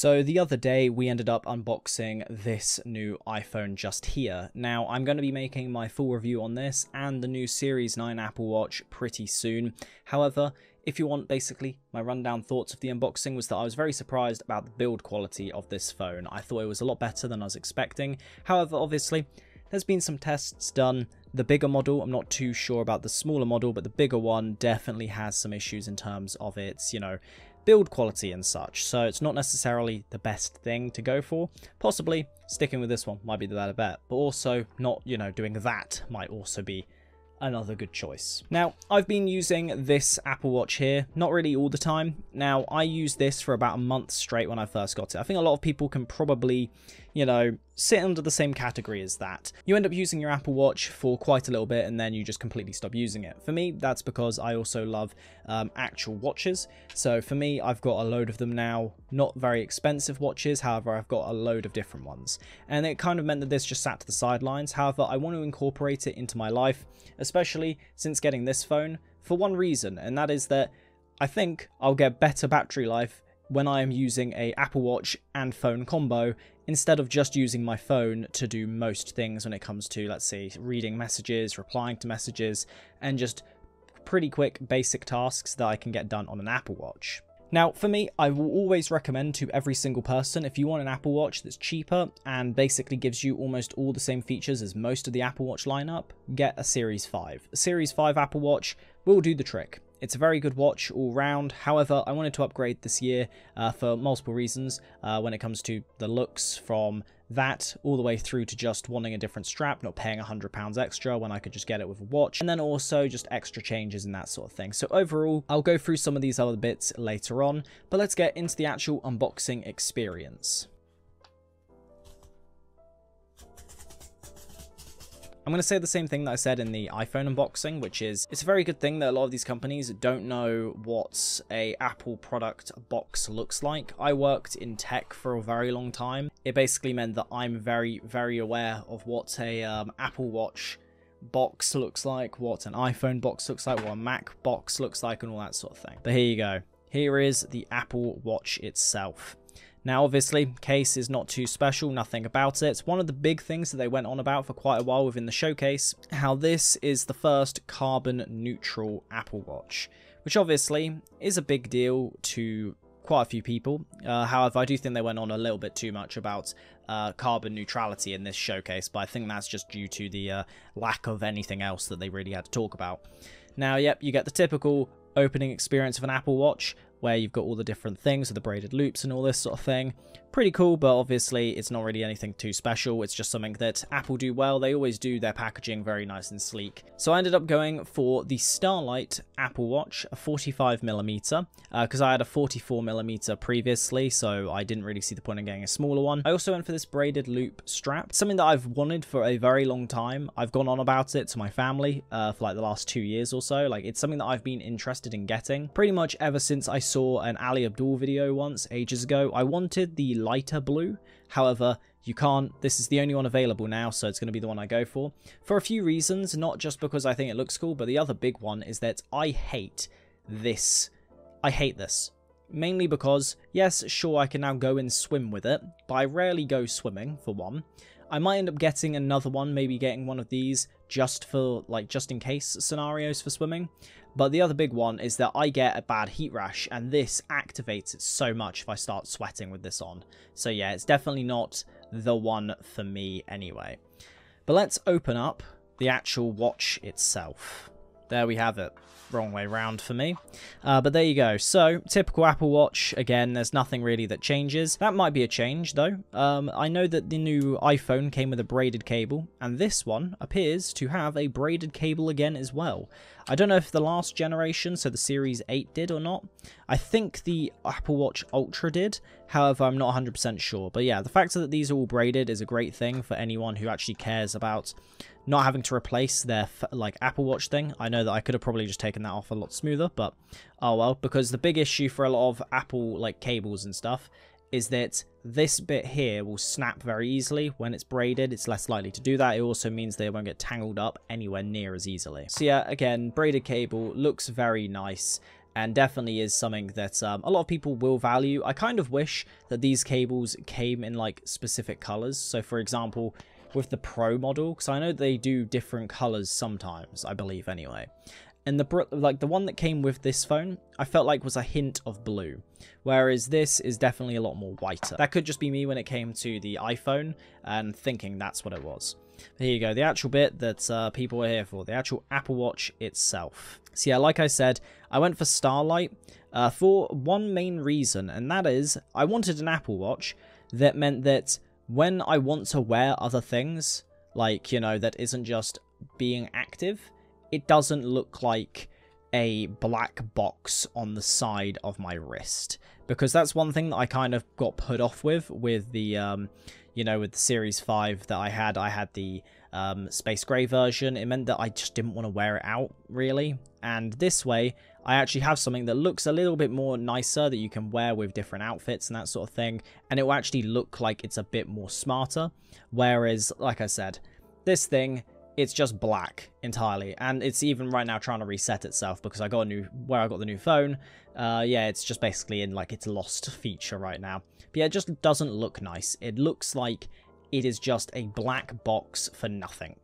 So the other day we ended up unboxing this new iPhone just here. Now I'm going to be making my full review on this and the new Series 9 Apple Watch pretty soon. However, if you want basically my rundown thoughts of the unboxing was that I was very surprised about the build quality of this phone. I thought it was a lot better than I was expecting. However, obviously there's been some tests done. The bigger model, I'm not too sure about the smaller model, but the bigger one definitely has some issues in terms of its, you know, build quality and such, so it's not necessarily the best thing to go for. Possibly sticking with this one might be the better bet, but also not, you know, doing that might also be another good choice. Now, I've been using this Apple Watch here, not really all the time. Now, I used this for about a month straight when I first got it. I think a lot of people can probably, you know, sit under the same category as that. You end up using your Apple Watch for quite a little bit and then you just completely stop using it. For me, that's because I also love um, actual watches. So for me, I've got a load of them now. Not very expensive watches, however, I've got a load of different ones. And it kind of meant that this just sat to the sidelines. However, I want to incorporate it into my life, especially since getting this phone, for one reason, and that is that I think I'll get better battery life when I am using a Apple Watch and phone combo instead of just using my phone to do most things when it comes to, let's say, reading messages, replying to messages, and just pretty quick basic tasks that I can get done on an Apple Watch. Now, for me, I will always recommend to every single person, if you want an Apple Watch that's cheaper and basically gives you almost all the same features as most of the Apple Watch lineup, get a Series 5. A Series 5 Apple Watch will do the trick. It's a very good watch all round. However, I wanted to upgrade this year uh, for multiple reasons uh, when it comes to the looks from that all the way through to just wanting a different strap, not paying £100 extra when I could just get it with a watch, and then also just extra changes and that sort of thing. So overall, I'll go through some of these other bits later on, but let's get into the actual unboxing experience. I'm going to say the same thing that I said in the iPhone unboxing, which is it's a very good thing that a lot of these companies don't know what a Apple product box looks like. I worked in tech for a very long time. It basically meant that I'm very, very aware of what a um, Apple Watch box looks like, what an iPhone box looks like, what a Mac box looks like, and all that sort of thing. But here you go. Here is the Apple Watch itself. Now, obviously, case is not too special, nothing about it. One of the big things that they went on about for quite a while within the showcase, how this is the first carbon neutral Apple Watch, which obviously is a big deal to quite a few people. Uh, however, I do think they went on a little bit too much about uh, carbon neutrality in this showcase, but I think that's just due to the uh, lack of anything else that they really had to talk about. Now, yep, you get the typical opening experience of an Apple Watch, where you've got all the different things so the braided loops and all this sort of thing. Pretty cool, but obviously it's not really anything too special. It's just something that Apple do well. They always do their packaging very nice and sleek. So I ended up going for the Starlight Apple Watch, a 45mm, because uh, I had a 44mm previously, so I didn't really see the point in getting a smaller one. I also went for this braided loop strap, something that I've wanted for a very long time. I've gone on about it to my family uh, for like the last two years or so. Like it's something that I've been interested in getting pretty much ever since I saw an Ali Abdaal video once ages ago. I wanted the lighter blue. However, you can't. This is the only one available now, so it's going to be the one I go for. For a few reasons, not just because I think it looks cool, but the other big one is that I hate this. I hate this. Mainly because, yes, sure, I can now go and swim with it, but I rarely go swimming, for one. I might end up getting another one, maybe getting one of these just for, like, just in case scenarios for swimming. But the other big one is that I get a bad heat rash, and this activates it so much if I start sweating with this on. So yeah, it's definitely not the one for me anyway. But let's open up the actual watch itself. There we have it. Wrong way round for me. Uh, but there you go. So, typical Apple Watch. Again, there's nothing really that changes. That might be a change, though. Um, I know that the new iPhone came with a braided cable, and this one appears to have a braided cable again as well. I don't know if the last generation, so the Series 8 did or not. I think the Apple Watch Ultra did, however, I'm not 100% sure. But yeah, the fact that these are all braided is a great thing for anyone who actually cares about not having to replace their like Apple Watch thing. I know that I could have probably just taken that off a lot smoother, but oh well, because the big issue for a lot of Apple like cables and stuff is that this bit here will snap very easily. When it's braided, it's less likely to do that. It also means they won't get tangled up anywhere near as easily. So yeah, again, braided cable looks very nice. and definitely is something that um, a lot of people will value. I kind of wish that these cables came in like specific colors. So for example, with the Pro model, because I know they do different colors sometimes, I believe anyway. And the like the one that came with this phone, I felt like was a hint of blue, whereas this is definitely a lot more whiter. That could just be me when it came to the iPhone and thinking that's what it was. Here you go, the actual bit that uh, people were here for, the actual Apple Watch itself. So yeah, like I said, I went for Starlight uh, for one main reason, and that is I wanted an Apple Watch that meant that when I want to wear other things, like, you know, that isn't just being active, it doesn't look like a black box on the side of my wrist because that's one thing that I kind of got put off with with the um you know with the series 5 that I had I had the um, space gray version, it meant that I just didn't want to wear it out, really. And this way, I actually have something that looks a little bit more nicer that you can wear with different outfits and that sort of thing. And it will actually look like it's a bit more smarter. Whereas, like I said, this thing, it's just black entirely. And it's even right now trying to reset itself because I got a new, where I got the new phone, uh, yeah, it's just basically in like its lost feature right now. But yeah, it just doesn't look nice. It looks like it is just a black box for nothing.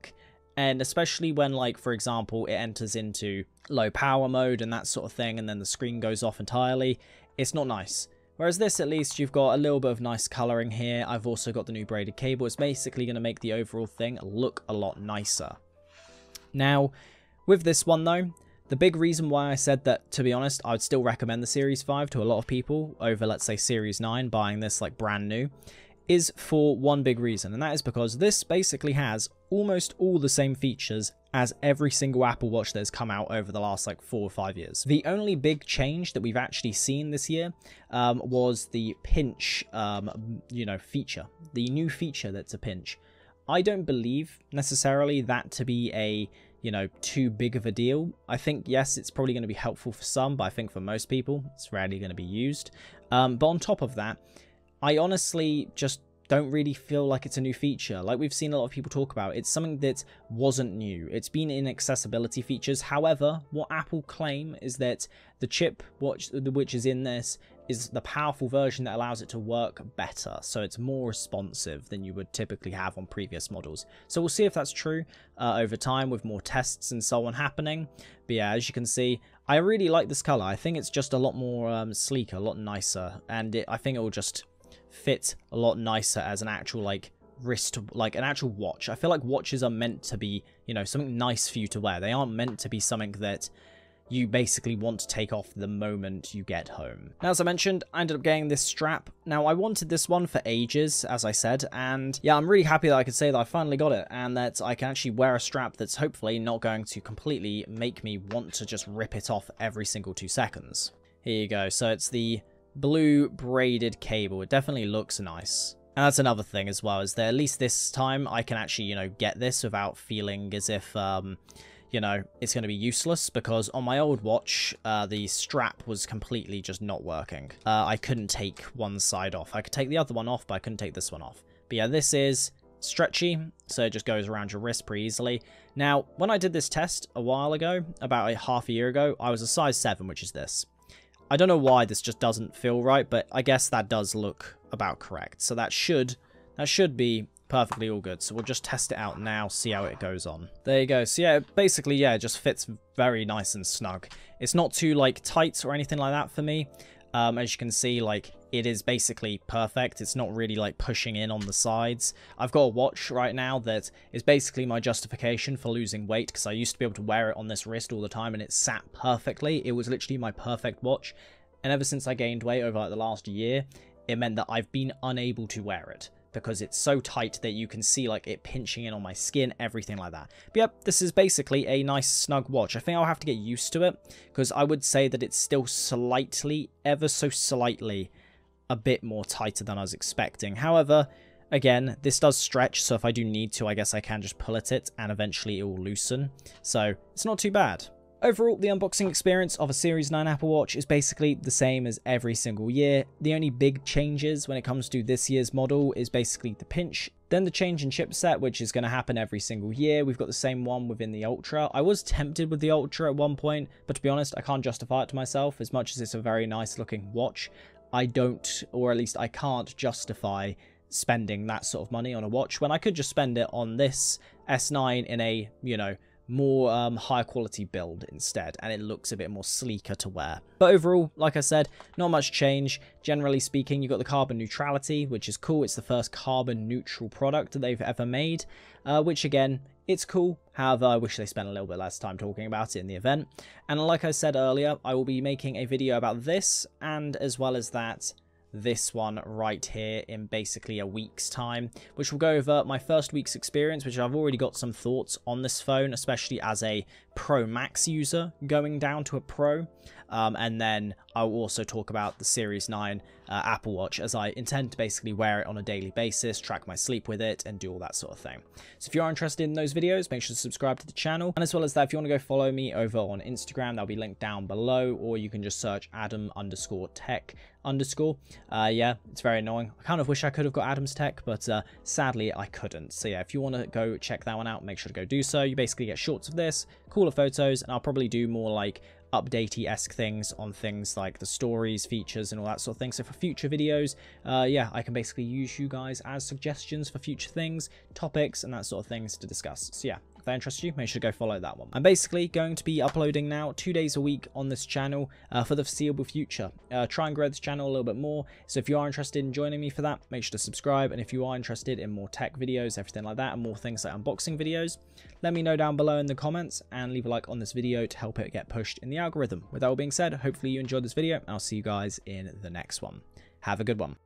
And especially when, like, for example, it enters into low power mode and that sort of thing, and then the screen goes off entirely, it's not nice. Whereas this, at least, you've got a little bit of nice colouring here. I've also got the new braided cable. It's basically going to make the overall thing look a lot nicer. Now, with this one, though, the big reason why I said that, to be honest, I would still recommend the Series 5 to a lot of people over, let's say, Series 9, buying this, like, brand new, is for one big reason, and that is because this basically has almost all the same features as every single Apple Watch that has come out over the last like four or five years. The only big change that we've actually seen this year um, was the pinch, um, you know, feature. The new feature that's a pinch. I don't believe necessarily that to be a you know, too big of a deal. I think, yes, it's probably going to be helpful for some, but I think for most people, it's rarely going to be used. Um, but on top of that, I honestly just don't really feel like it's a new feature. Like we've seen a lot of people talk about, it's something that wasn't new. It's been in accessibility features. However, what Apple claim is that the chip which, which is in this is the powerful version that allows it to work better. So it's more responsive than you would typically have on previous models. So we'll see if that's true uh, over time with more tests and so on happening. But yeah, as you can see, I really like this color. I think it's just a lot more um, sleeker, a lot nicer. And it, I think it will just fit a lot nicer as an actual like wrist like an actual watch. I feel like watches are meant to be, you know, something nice for you to wear. They aren't meant to be something that you basically want to take off the moment you get home. Now, as I mentioned, I ended up getting this strap. Now, I wanted this one for ages, as I said, and yeah, I'm really happy that I could say that I finally got it, and that I can actually wear a strap that's hopefully not going to completely make me want to just rip it off every single two seconds. Here you go. So it's the blue braided cable. It definitely looks nice. And that's another thing as well, is that at least this time I can actually, you know, get this without feeling as if, um, you know, it's going to be useless because on my old watch, uh, the strap was completely just not working. Uh, I couldn't take one side off. I could take the other one off, but I couldn't take this one off. But yeah, this is stretchy, so it just goes around your wrist pretty easily. Now, when I did this test a while ago, about a half a year ago, I was a size 7, which is this. I don't know why this just doesn't feel right, but I guess that does look about correct. So that should that should be perfectly all good. So we'll just test it out now, see how it goes on. There you go. So yeah, basically, yeah, it just fits very nice and snug. It's not too, like, tight or anything like that for me. Um, as you can see, like, it is basically perfect. It's not really, like, pushing in on the sides. I've got a watch right now that is basically my justification for losing weight, because I used to be able to wear it on this wrist all the time, and it sat perfectly. It was literally my perfect watch. And ever since I gained weight over, like, the last year, it meant that I've been unable to wear it because it's so tight that you can see like it pinching in on my skin, everything like that. But yep, this is basically a nice snug watch. I think I'll have to get used to it because I would say that it's still slightly, ever so slightly, a bit more tighter than I was expecting. However, again, this does stretch, so if I do need to, I guess I can just pull at it and eventually it will loosen. So it's not too bad. Overall, the unboxing experience of a Series 9 Apple Watch is basically the same as every single year. The only big changes when it comes to this year's model is basically the pinch. Then the change in chipset, which is going to happen every single year. We've got the same one within the Ultra. I was tempted with the Ultra at one point, but to be honest, I can't justify it to myself as much as it's a very nice looking watch. I don't, or at least I can't justify spending that sort of money on a watch when I could just spend it on this S9 in a, you know, more um, high quality build instead and it looks a bit more sleeker to wear. But overall, like I said, not much change. Generally speaking, you've got the carbon neutrality, which is cool. It's the first carbon neutral product that they've ever made, uh, which again, it's cool. However, I wish they spent a little bit less time talking about it in the event. And like I said earlier, I will be making a video about this and as well as that, this one right here in basically a week's time, which will go over my first week's experience, which I've already got some thoughts on this phone, especially as a Pro Max user going down to a Pro. Um, and then I'll also talk about the Series 9 uh, Apple Watch as I intend to basically wear it on a daily basis, track my sleep with it, and do all that sort of thing. So if you are interested in those videos, make sure to subscribe to the channel. And as well as that, if you want to go follow me over on Instagram, that'll be linked down below, or you can just search Adam underscore tech underscore. Uh, yeah, it's very annoying. I kind of wish I could have got Adam's Tech, but uh, sadly I couldn't. So yeah, if you want to go check that one out, make sure to go do so. You basically get shorts of this, cooler photos, and I'll probably do more like updatey-esque things on things like the stories, features, and all that sort of thing. So for future videos, uh, yeah, I can basically use you guys as suggestions for future things, topics, and that sort of things to discuss. So yeah, that interests you, make sure to go follow that one. I'm basically going to be uploading now two days a week on this channel uh, for the foreseeable future. Uh, try and grow this channel a little bit more. So if you are interested in joining me for that, make sure to subscribe. And if you are interested in more tech videos, everything like that, and more things like unboxing videos, let me know down below in the comments and leave a like on this video to help it get pushed in the algorithm. With that all being said, hopefully you enjoyed this video I'll see you guys in the next one. Have a good one.